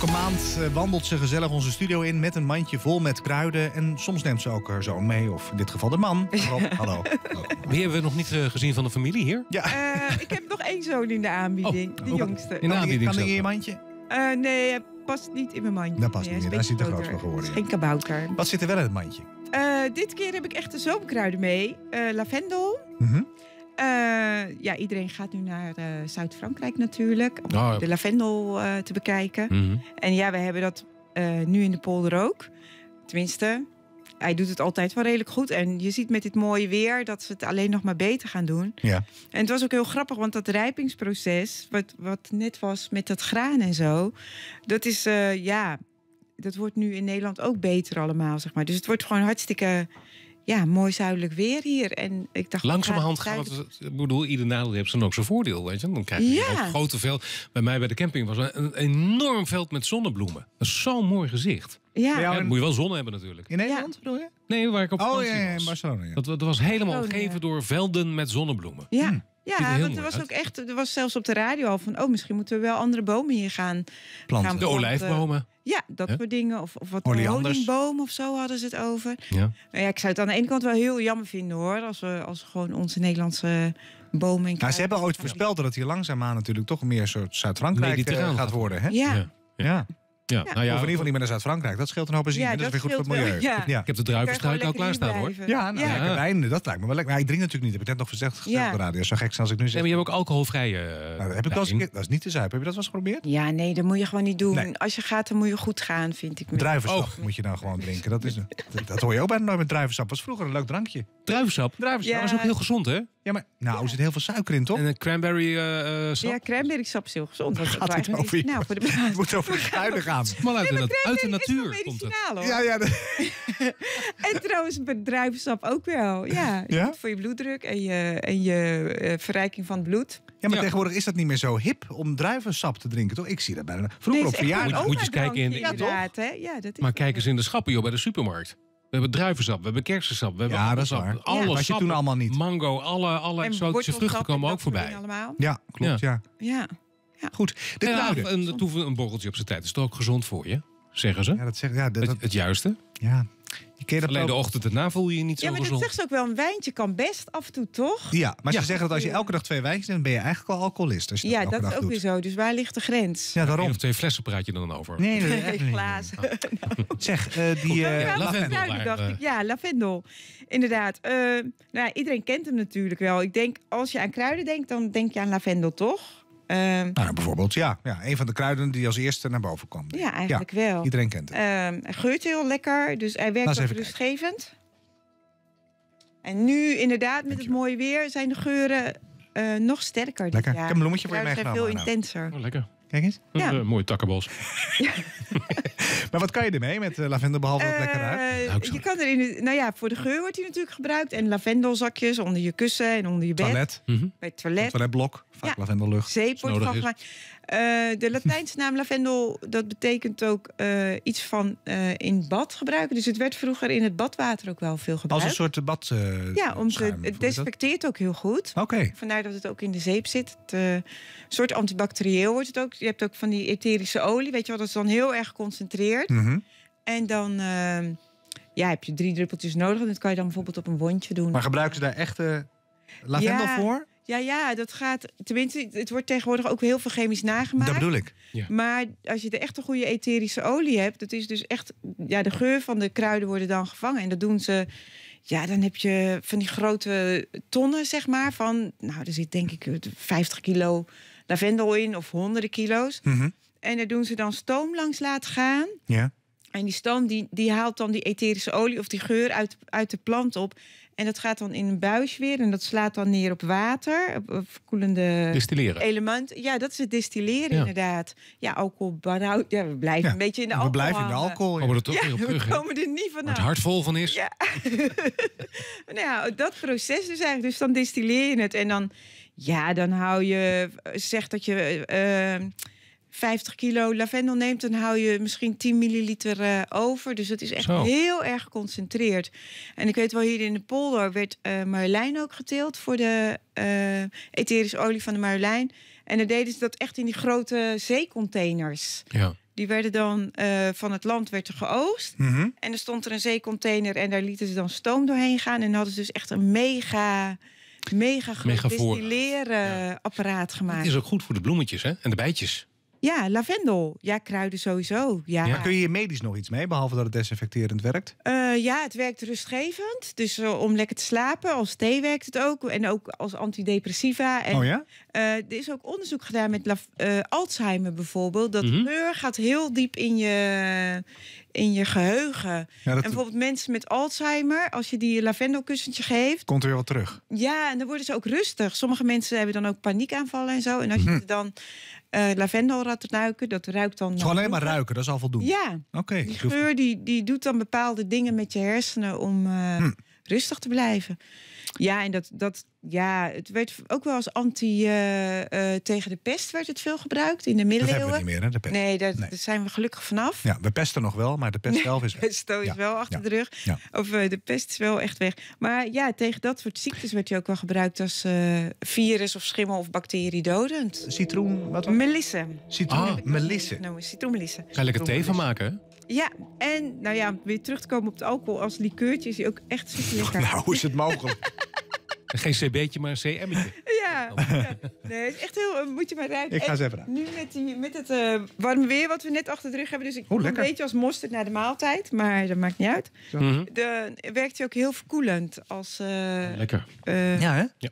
Elke maand eh, wandelt ze gezellig onze studio in met een mandje vol met kruiden. En soms neemt ze ook haar zoon mee, of in dit geval de man. Rob, hallo. Wie hebben we nog niet eh, gezien van de familie hier? Ja, Eh, ik heb nog één zoon in de aanbieding, de ook- jongste. In de kan die- aanbieding kan die in je mandje? Eh, nee, hij past niet in mijn mandje. Dat past nee, niet hij meer, is daar is te een beetje groot voor geworden, is geen kabouter. Wat zit er wel in het mandje? Eh, dit keer heb ik echt de zomerkruiden mee. Eh, lavendel. Mhm. Ja, iedereen gaat nu naar eh, Zuid-Frankrijk natuurlijk. Om Oh, ja. de lavendel eh, te bekijken. Mhm. En ja, we hebben dat eh, nu in de polder ook. Tenminste, hij doet het altijd wel redelijk goed. En je ziet met dit mooie weer dat ze het alleen nog maar beter gaan doen. Ja. En het was ook heel grappig, want dat rijpingsproces, wat, wat net was met dat graan en zo, dat is ja, dat wordt nu in Nederland ook beter allemaal, zeg maar. Dus het wordt gewoon hartstikke ja, mooi zuidelijk weer hier. En ik dacht, Langzamerhand gaat het. Ik bedoel, ieder nadeel heeft dan ook zijn voordeel. Weet je? Dan krijg je Ja. ook grote veld. Bij mij bij de camping was een enorm veld met zonnebloemen. Dat is zo'n mooi gezicht. Ja, Ja, moet je wel zon hebben natuurlijk. In Nederland bedoel je? Nee, waar ik op Oh vakantie ja, ja, in. Barcelona. Ja. Dat, dat was helemaal omgeven door velden met zonnebloemen. ja. Hm. Ja, want er was uit. ook echt, er was zelfs op de radio al van, oh, misschien moeten we wel andere bomen hier gaan. Planten. gaan De olijfbomen. Ja, dat soort dingen. Of, of wat honingboom of zo hadden ze het over. Ja. Nou ja, ik zou het aan de ene kant wel heel jammer vinden hoor. Als we, als we gewoon onze Nederlandse bomen en Nou, ze hebben ooit voorspeld dat het hier langzaamaan natuurlijk toch meer een soort Zuid-Frankrijk eh, gaat gaat worden. Hè? Ja, Ja. Ja. Ja, Ja. nou Of in ja, ieder geval niet meer naar Zuid-Frankrijk. Dat scheelt een hoop benzine. Ja, dat is weer dat goed voor het milieu. ja. ik heb de druivenstruik al klaarstaan hoor. Ja, nou, Ja. lekker wijn, dat lijkt me wel lekker. Maar ik drink natuurlijk niet, heb ik net nog gezegd, Ja. op de radio. Zo gek zijn als ik nu Nee, zeg. maar je hebt ook alcoholvrije. eh, Nou, dat heb ik wel eens dat is niet te zuipen. Heb je dat wel eens geprobeerd? Ja, nee, dat moet je gewoon niet doen. Nee. Als je gaat, dan moet je goed gaan, vind ik. Druivensap Oh. moet je dan gewoon drinken. Dat, is, een- dat, dat hoor je ook bijna nooit met druivensap. was vroeger een leuk drankje. Druivensap. Druivensap. Ja. Dat is ook heel gezond hè? Ja, maar nou er zit heel veel suiker in, toch? En een cranberry eh, eh, sap. Ja, cranberry sap is heel gezond. Dat is Gaat het waar- over je- Nou, voor de Het moet over de kruiden gaan. Maar uit, uit de natuur komt het. hoor. Ja, ja, En trouwens, met druivensap ook wel. Ja, voor je bloeddruk en je, en je eh, verrijking van het bloed. ja, maar Ja. tegenwoordig is dat niet meer zo hip om druivensap te drinken, toch? Ik zie dat bijna. Vroeger Nee, op verjaardag. Moet je eens kijken in de- Ja, toch? inderdaad, hè? Ja, dat is Maar kijk eens in de schappen joh, bij de supermarkt. We hebben druivensap, we hebben kersensap, we hebben Ja, dat is appelsap, waar. Alle Ja. Was je toen allemaal niet. Mango, alle, alle En exotische vruchten en komen ook voorbij. allemaal. Ja, klopt, ja. Ja. Goed, de Ja, kruiden. een, toeven- een borreltje op zijn tijd is toch ook gezond voor je, zeggen ze. Ja, dat zegt, ja, dat, het, het juiste. ja. Ken Alleen de ochtend erna voel je je niet zo ja, maar dat zegt ze ook wel. Een wijntje kan best af en toe, toch? Ja, maar Ja. ze zeggen dat als je elke dag twee wijntjes neemt, ben je eigenlijk al alcoholist. Als je Ja, elke dat dag is ook doet. weer zo. Dus waar ligt de grens? Ja, daarom. Eén of twee flessen praat je dan over. Nee, nee, echt Nee, niet. glazen. Zeg, eh, die... eh, Ja, lavendel, dacht eh, ik. Ja, lavendel. Inderdaad. Eh, nou, ja, iedereen kent hem natuurlijk wel. Ik denk, als je aan kruiden denkt, dan denk je aan lavendel, toch? Eh, nou, bijvoorbeeld, ja. ja. Een van de kruiden die als eerste naar boven kwam. ja, eigenlijk wel. Iedereen kent het. Eh, hij geurt heel lekker, dus hij werkt eens ook even rustgevend. En nu inderdaad, met het mooie weer, zijn de geuren eh, nog sterker dit Lekker. Ik jaar. heb een bloemetje voor je meegenomen, veel intenser. Oh, lekker. Kijk eens. Ja. Een mooie takkenbos. Maar wat kan je ermee met eh, lavendel, behalve dat het lekker ruikt? Eh, je kan er in, nou ja, voor de geur wordt hij natuurlijk gebruikt. En lavendelzakjes onder je kussen en onder je bed. Toilet, Mhm. Bij het toilet. toiletblok, vaak Ja. lavendellucht. Zeep wordt van gemaakt. Eh, de Latijnse naam lavendel, dat betekent ook eh, iets van eh, in bad gebruiken. Dus het werd vroeger in het badwater ook wel veel Als gebruikt. een soort bad. eh, ja, om schuim, het desinfecteert ook heel goed. Oké. Vandaar dat het ook in de zeep zit. Het, eh, een soort antibacterieel wordt het ook. Je hebt ook van die etherische olie, weet je wel, dat is dan heel erg geconcentreerd. Mhm. En dan eh, ja, heb je drie druppeltjes nodig. En dat kan je dan bijvoorbeeld op een wondje doen. Maar gebruiken ze daar echte lavendel Ja. voor? Ja, ja, dat gaat. Tenminste, het wordt tegenwoordig ook heel veel chemisch nagemaakt. Dat bedoel ik. Maar als je de echte goede etherische olie hebt, dat is dus echt. Ja, de geur van de kruiden worden dan gevangen. En dat doen ze. Ja, dan heb je van die grote tonnen, zeg maar. Van, nou, er zit denk ik 50 kilo lavendel in of honderden kilo's. Mhm. En daar doen ze dan stoom langs laten gaan. Ja. En die stoom die, die haalt dan die etherische olie of die geur uit, uit de plant op. En dat gaat dan in een buis weer. En dat slaat dan neer op water. Op, op verkoelende Distilleren. element. Ja, dat is het distilleren Ja. inderdaad. Ja, alcohol, barhout. Ja, we blijven Ja, een beetje in de We alcohol blijven in de alcohol. Komen we er toch Ja, weer op we terug. hè? komen er niet Waar het vanaf. hart vol van is. Ja. nou ja, dat proces dus eigenlijk. Dus dan distilleer je het. En dan, ja, dan hou je, zeg dat je eh, 50 kilo lavendel neemt, dan hou je misschien 10 milliliter eh, over. Dus het is echt Zo. heel erg geconcentreerd. En ik weet wel, hier in de polder werd eh marjolein ook geteeld voor de eh etherische olie van de marjolein. En dan deden ze dat echt in die grote zeecontainers. Ja. Die werden dan eh, van het land werd er geoost. Mhm. En er stond er een zeecontainer en daar lieten ze dan stoom doorheen gaan. En dan hadden ze dus echt een mega, mega groot distilleren apparaat gemaakt. Het is ook goed voor de bloemetjes hè? en de bijtjes. Ja, lavendel. Ja, kruiden sowieso. Ja. Ja, Kun je hier medisch nog iets mee, behalve dat het desinfecterend werkt? Eh, ja, het werkt rustgevend. Dus eh, om lekker te slapen. Als thee werkt het ook. En ook als antidepressiva. En oh ja? eh, er is ook onderzoek gedaan met Alzheimer bijvoorbeeld. Dat geur gaat heel diep in je, in je geheugen. ja En bijvoorbeeld mensen met Alzheimer, als je die lavendelkussentje geeft, komt er weer wat terug. ja, en dan worden ze ook rustig. Sommige mensen hebben dan ook paniekaanvallen en zo. En als je Mhm. dan eh lavendel gaat ruiken, dat ruikt dan. Het alleen maar ruiken, dat is al voldoende. Ja, Oké. die geur die, die doet dan bepaalde dingen met je hersenen om eh, Hm. Rustig te blijven. Ja, en dat, dat ja, het werd ook wel als anti eh, eh, tegen de pest werd het veel gebruikt in de Dat hebben we middeleeuwen. niet meer, hè, de pest. Nee, daar, Nee. daar zijn we gelukkig vanaf. Ja, we pesten nog wel, maar de pest zelf is weg. Pesto is Ja, wel achter ja, de rug. ja. Of eh, de pest is wel echt weg. Maar ja, tegen dat soort ziektes werd hij ook wel gebruikt als eh, virus of schimmel of bacteriedodend. Citroen, wat was Melisse. Citroen, Ah. melisse. Nou, citroenmelisse. Ga je lekker thee van maken hè? Ja, en nou ja, om weer terug te komen op het alcohol als likeurtje is hij ook echt super lekker. Nou, hoe is het mogelijk? Geen cb'tje, maar een cm'tje. Ja, ja. nee, het is echt heel. eh, Moet je maar ruiken. Ik ga En eens even ruiken. Nu met, die, met het eh, warme weer wat we net achter de rug hebben. Dus ik Oeh, een beetje als mosterd naar de maaltijd. Maar dat maakt niet uit. Mhm. De, werkt hij ook heel verkoelend als, eh, Lekker. eh, Ja, hè?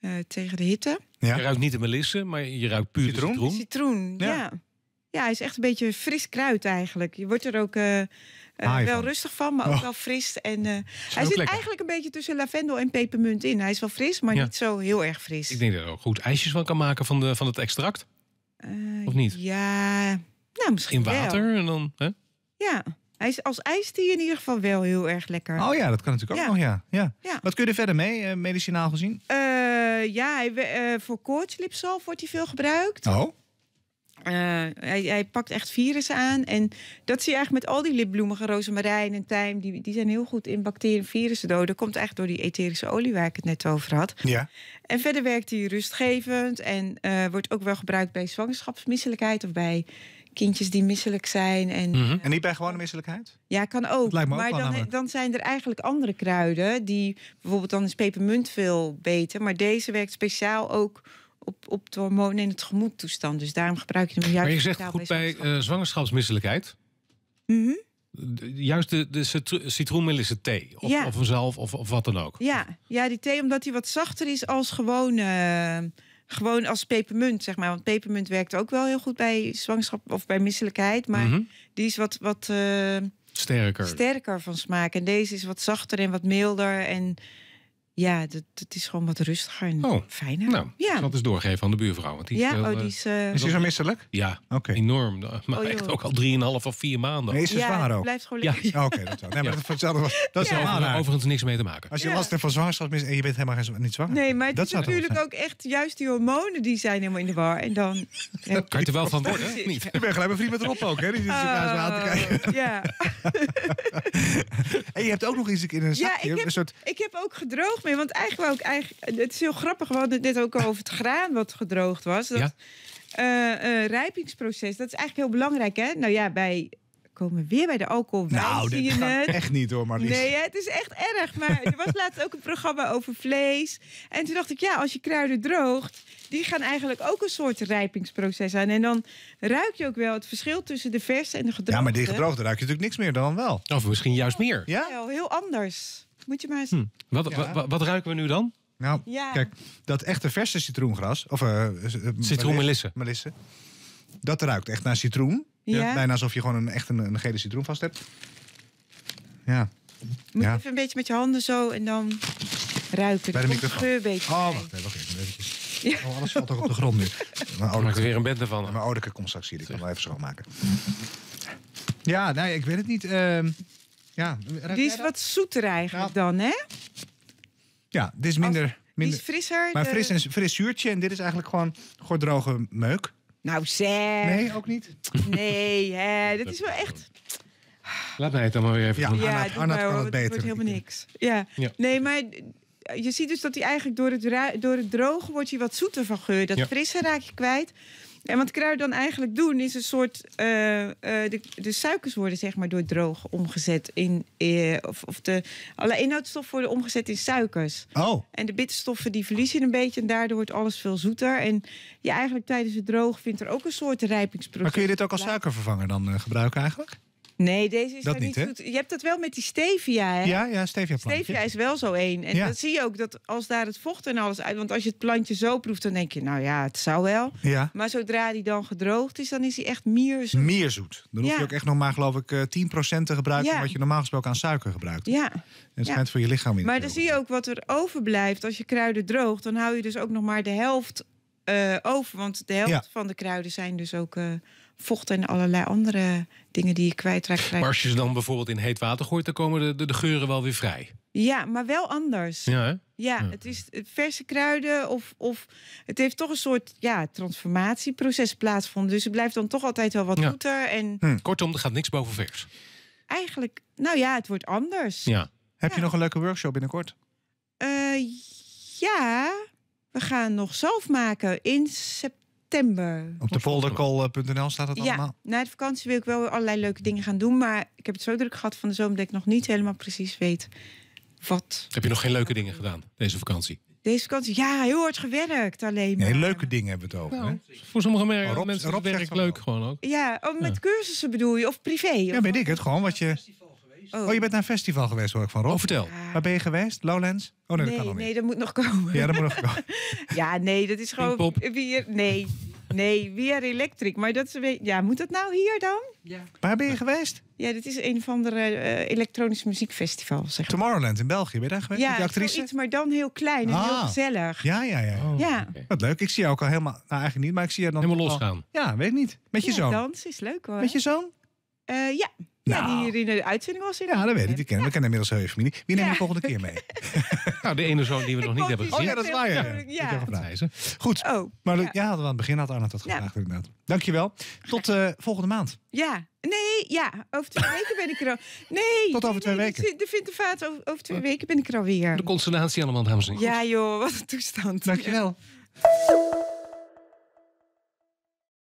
eh, tegen de hitte. Ja. Je ruikt niet de melisse, maar je ruikt puur Citroen? citroen. Citroen, Ja. ja. Ja. hij is echt een beetje fris kruid eigenlijk. Je wordt er ook eh, eh, wel van. rustig van, maar ook Oh. wel fris. En, eh, hij zit lekker. eigenlijk een beetje tussen lavendel en pepermunt in. Hij is wel fris, maar Ja. niet zo heel erg fris. Ik denk dat je er ook goed ijsjes van kan maken van, de, van het extract. Of niet? Ja, nou misschien In wel. water en dan... Hè? Ja, hij is als ijsthee in ieder geval wel heel erg lekker. Oh ja, dat kan natuurlijk ook Ja. nog, ja. ja. Ja. Wat kun je er verder mee, medicinaal gezien? Ja, hij, voor koortslipsalf wordt hij veel gebruikt. Oh, Eh, hij, hij pakt echt virussen aan. En dat zie je eigenlijk met al die lipbloemigen, rozemarijn en tijm. Die, die zijn heel goed in bacteriën en virussen doden. Dat komt eigenlijk door die etherische olie waar ik het net over had. ja. En verder werkt hij rustgevend. En eh, wordt ook wel gebruikt bij zwangerschapsmisselijkheid. Of bij kindjes die misselijk zijn. En Mhm. En niet bij gewone misselijkheid? Ja, kan ook. Ook maar dan, dan zijn er eigenlijk andere kruiden die bijvoorbeeld dan is pepermunt veel beter, maar deze werkt speciaal ook op, op de hormonen en het gemoedtoestand. Dus daarom gebruik je hem juist. Maar je zegt goed bij eh, zwangerschapsmisselijkheid. Mhm. Juist de, de citro- citroenmelisse thee. Of, Ja. of zalf of, of wat dan ook. Ja, ja, die thee omdat hij wat zachter is als gewoon, eh, gewoon als pepermunt, zeg maar. Want pepermunt werkt ook wel heel goed bij zwangerschap of bij misselijkheid, maar Mhm. die is wat, wat eh, Sterker. sterker van smaak. En deze is wat zachter en wat milder en ja, dat, dat is gewoon wat rustiger en Oh, fijner. Nou, ik ja. zal het eens doorgeven aan de buurvrouw. Want die is Ja, wel, oh, eh, die is. eh, Is hij zo misselijk? ja, Oké. enorm. Maar Oh, echt ook al 3,5 of 4 maanden. Nee, is ze ja, het ook? blijft gewoon Ja. lekker. Oh, Oké, dat zo. Nee, maar Ja. dat, hetzelfde was- dat is Ja. overigens niks mee te maken. Als je Ja. last hebt van zwangerschap mis- en je bent helemaal geen- niet zwanger. Nee, maar het Dat is natuurlijk ook echt juist die hormonen die zijn helemaal in de war. En dan. Kan je er wel van worden? of Niet? Ik ben gelijk mijn vriend met Rob ook, hè? Die zit zo aan te kijken. Ja. En je hebt ook nog iets in een Ja, zakje. ik heb- Een soort... Ik heb ook gedroogd want eigenlijk wou ik eigenlijk. Het is heel grappig, we hadden het net ook al over het graan wat gedroogd was. Dat Ja. eh, eh, rijpingsproces, dat is eigenlijk heel belangrijk, hè? Nou ja, bij. Komen we weer bij de alcohol. Nou, zie dit je gaat het? echt niet hoor, Marlies. Nee, hè, het is echt erg. Maar er was laatst ook een programma over vlees. En toen dacht ik, ja, als je kruiden droogt, die gaan eigenlijk ook een soort rijpingsproces aan. En dan ruik je ook wel het verschil tussen de verse en de gedroogde. Ja, maar die gedroogde ruik je natuurlijk niks meer dan wel. Of misschien juist meer. Ja? Wel, heel anders. Moet je maar eens. Hm. Wat, Ja. wa- wa- wat ruiken we nu dan? Nou, Ja. kijk, dat echte verse citroengras, of uh, Citroenmelisse. melisse, dat ruikt echt naar citroen. Ja. Bijna alsof je gewoon een, echt een, een gele citroen vast hebt. Ja. Moet Ja. je even een beetje met je handen zo en dan ruiken. Bij de microfoon. een beetje Oh, wacht even. wacht even, eventjes. Ja. Oh, alles valt toch op de grond nu. Mijn Maak er ouderke, weer een bende van. mijn ouderke komt straks hier. Die kan wel even schoonmaken. Ja, nee, ik weet het niet. ehm ja, Die is wat zoeter eigenlijk Ja. dan, hè? Ja, dit is minder... Die minder is frisser. maar de- fris, en, fris zuurtje en dit is eigenlijk gewoon, gewoon droge meuk. Nou zeg. Nee, ook niet? Nee, hè, dat is wel echt... Laat mij het dan maar weer even Ja. doen. Ja, Arnoud maar, kan het beter. wordt helemaal niks. Ja. Ja. Nee, maar je ziet dus dat hij eigenlijk door het, door het drogen wordt hij wat zoeter van geur. Dat Ja. frisse raak je kwijt. En wat kruiden dan eigenlijk doen, is een soort. eh, eh, de, de suikers worden zeg maar door droog omgezet in. eh, of, of de. Alle inhoudstoffen worden omgezet in suikers. Oh, En de bitterstoffen die verliezen een beetje. En daardoor wordt alles veel zoeter. En ja, eigenlijk tijdens het droog vindt er ook een soort rijpingsproces. maar kun je dit ook als suikervervanger dan gebruiken eigenlijk? Nee, deze is Dat niet, goed. Je hebt dat wel met die stevia, hè? Ja, ja, stevia plantje. Stevia is wel zo één. En Ja. dat zie je ook dat als daar het vocht en alles uit. Want als je het plantje zo proeft, dan denk je, nou ja, het zou wel. Ja. Maar zodra die dan gedroogd is, dan is hij echt meer zo. Meer zoet. Dan hoef je Ja. ook echt nog maar, geloof ik, eh, 10% te gebruiken... Wat je normaal gesproken aan suiker gebruikt. Ja, En het schijnt voor je lichaam weer maar dan zie je ook wat er overblijft. Als je kruiden droogt, dan hou je dus ook nog maar de helft eh, over. Want de helft van de kruiden zijn dus ook eh, vocht en allerlei andere dingen die je kwijtraakt. Maar als je ze dan bijvoorbeeld in heet water gooit, dan komen de, de, de geuren wel weer vrij. Ja, maar wel anders. Ja, Ja, hè? Ja. het is verse kruiden of, of het heeft toch een soort ja, transformatieproces plaatsgevonden. Dus het blijft dan toch altijd wel wat Ja. zoeter. En Kortom, er gaat niks boven vers. eigenlijk, nou ja, het wordt anders. Ja. Heb je Ja. nog een leuke workshop binnenkort? Eh, ja, we gaan nog zelf maken in september. Op de poldercall.nl staat het Ja, allemaal. na de vakantie wil ik wel weer allerlei leuke dingen gaan doen. Maar ik heb het zo druk gehad van de zomer dat ik nog niet helemaal precies weet wat. Heb je nog geen leuke dingen gedaan deze vakantie? Deze vakantie, ja, heel hard gewerkt alleen maar. Nee, leuke dingen hebben we het over. hè? Voor sommige merken, Rob- mensen Rob is het zegt werk van leuk wel. gewoon ook. Ja, oh, met Ja. cursussen bedoel je? Of privé? Ja, Of- weet ik het. Gewoon wat je... Oh. Oh, je bent naar een festival geweest, hoor ik van Rob. Oh, vertel. Ja. Waar ben je geweest? Lowlands? Oh, nee, dat kan nog nee, niet. dat moet nog komen. Ja, dat moet nog komen. Ja, nee, dat is gewoon weer. Nee, nee, weer Electric. Maar dat is een beetje- ja, moet dat nou hier dan? Waar ben je geweest? Ja, dit is een of andere eh, elektronisch muziekfestival, zeg maar. Tomorrowland in België. Ben je daar geweest? Ja, Met die actrice? zoiets, maar dan heel klein en heel Ah. gezellig. Ja, ja, ja. Oh, Ja. Wat leuk. Ik zie jou ook al helemaal... Nou, eigenlijk niet, maar ik zie je dan... Helemaal losgaan. Ja, weet ik niet. Met je Ja, zoon. Dans is leuk hoor. Met je zoon? Eh, ja. Ja, Nou. die hier in de uitzending was. in Ja, dat weet ik. Die kennen. We kennen inmiddels heel je familie. Wie neem je Ja. de volgende keer mee? Nou, de ene zoon die we nog niet hebben Oh gezien. ja, dat is waar. Ja. Ja. Ik heb Ja. Goed. Oh, Maar ja. we aan het begin had Arnold dat Ja. gevraagd inderdaad. Dankjewel. Tot eh, volgende maand. Ja, nee, ja. Over twee weken ben ik er al. Nee. Tot over twee nee, weken. De, de Vintervaart, over, over twee weken ben ik er alweer. De consternatie allemaal, dames en heren. Ja joh, wat een toestand. Dankjewel.